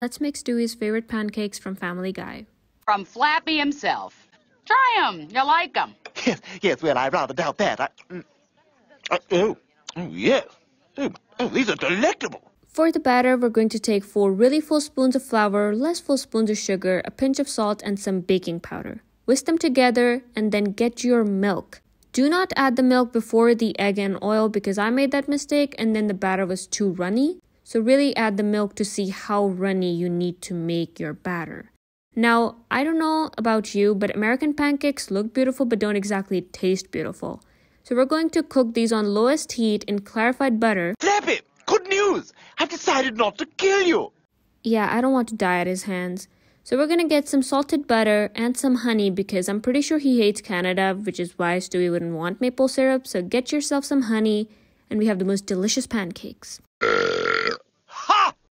Let's make Stewie's favorite pancakes from Family Guy. From Flappy himself. Try them. You like 'em. Yes, yes, well, I rather doubt that. I, mm, I, oh, oh, yes. Oh, oh, these are delectable. For the batter, we're going to take 4 really full spoons of flour, less full spoons of sugar, a pinch of salt, and some baking powder. Whisk them together and then get your milk. Do not add the milk before the egg and oil because I made that mistake and then the batter was too runny. So really add the milk to see how runny you need to make your batter. Now, I don't know about you, but American pancakes look beautiful but don't exactly taste beautiful. So we're going to cook these on lowest heat in clarified butter. Flappy, good news. I've decided not to kill you. Yeah, I don't want to die at his hands. So we're gonna get some salted butter and some honey because I'm pretty sure he hates Canada, which is why Stewie wouldn't want maple syrup. So get yourself some honey and we have the most delicious pancakes.